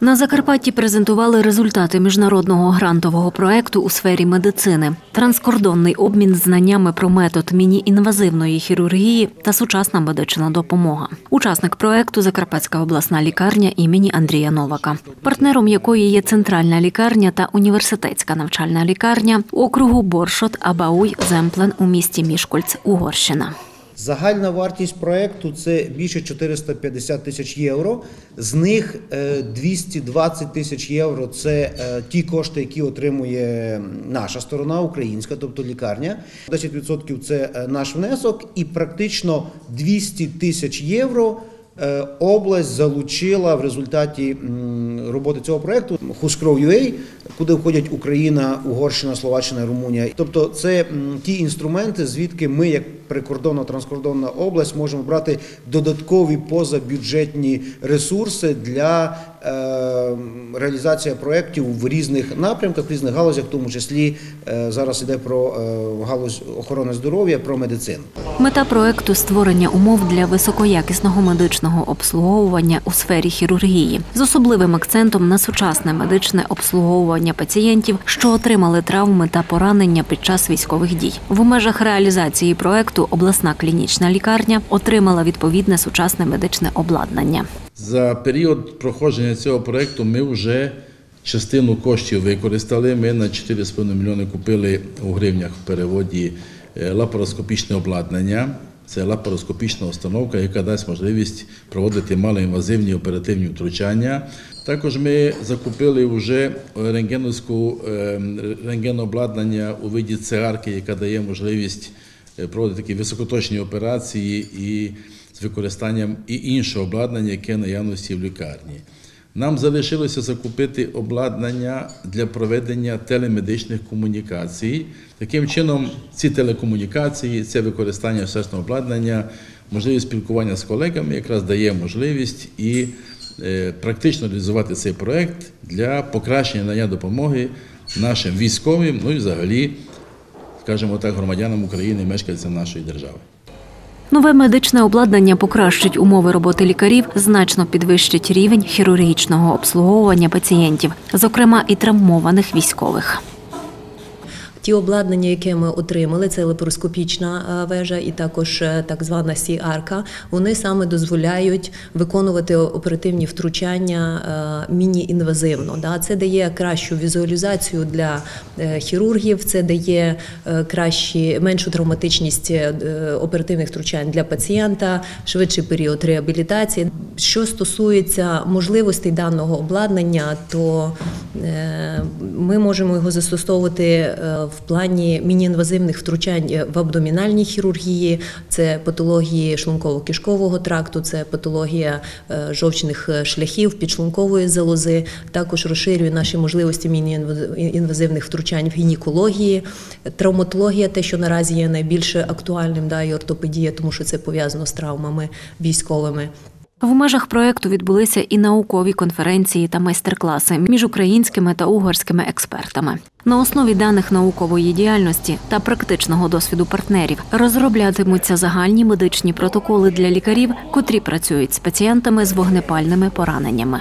На Закарпатті презентували результати міжнародного грантового проекту у сфері медицини, транскордонний обмін знаннями про метод міні-інвазивної хірургії та сучасна медична допомога. Учасник проекту Закарпатська обласна лікарня імені Андрія Новака, партнером якої є центральна лікарня та університетська навчальна лікарня округу Боршот Абауй Земплен у місті Мішкольц, Угорщина. Загальна вартість проекту це більше 450 тисяч євро. З них е, 220 тисяч євро це е, ті кошти, які отримує наша сторона, українська, тобто лікарня. 10% це е, наш внесок, і практично 200 тисяч євро. е, Область залучила в результаті роботи цього проекту Хускров.ua, куди входять Україна, Угорщина, Словаччина, Румунія. Тобто, це ті інструменти, звідки ми, як прикордонна транскордонна область, можемо брати додаткові позабюджетні ресурси для е, реалізації проєктів в різних напрямках, в різних галузях, в тому числі е, зараз йде про е, галузь охорони здоров'я, про медицину. Мета проекту створення умов для високоякісного медичного обслуговування у сфері хірургії з особливим акцентом на сучасне медичне обслуговування пацієнтів, що отримали травми та поранення під час військових дій. В межах реалізації проекту обласна клінічна лікарня отримала відповідне сучасне медичне обладнання. За період проходження цього проєкту ми вже частину коштів використали. Ми на 4,5 мільйони купили у гривнях в переводі е, лапароскопічне обладнання. Це лапароскопічна установка, яка дасть можливість проводити малоінвазивні оперативні втручання. Також ми закупили вже е, рентгенообладнання у виді цигарки, яка дає можливість е, проводити такі високоточні операції і з використанням і іншого обладнання, яке наявності в лікарні. Нам залишилося закупити обладнання для проведення телемедичних комунікацій. Таким чином, ці телекомунікації, це використання сучасного обладнання, можливість спілкування з колегами якраз дає можливість і е, практично реалізувати цей проект для покращення надання допомоги нашим військовим, ну і взагалі, скажімо так, громадянам України, мешканцям нашої держави. Нове медичне обладнання покращить умови роботи лікарів, значно підвищить рівень хірургічного обслуговування пацієнтів, зокрема і травмованих військових. Ті обладнання, яке ми отримали, це лапароскопічна е, вежа і також е, так звана сі-арка, вони саме дозволяють виконувати оперативні втручання е, міні-інвазивно. Це дає кращу візуалізацію для хірургів, це дає кращі, меншу травматичність оперативних втручань для пацієнта, швидший період реабілітації. Що стосується можливостей даного обладнання, то е, ми можемо його застосовувати е, в плані міні-інвазивних втручань в абдомінальній хірургії, це патології шлунково-кишкового тракту, це патологія е, жовчних шляхів, підшлункової залози. Також розширює наші можливості міні-інвазивних втручань в гінекології, травматологія, те, що наразі є найбільш актуальним, да, і ортопедія, тому що це пов'язано з травмами військовими. В межах проекту відбулися і наукові конференції та майстер-класи між українськими та угорськими експертами. На основі даних наукової діяльності та практичного досвіду партнерів розроблятимуться загальні медичні протоколи для лікарів, котрі працюють з пацієнтами з вогнепальними пораненнями.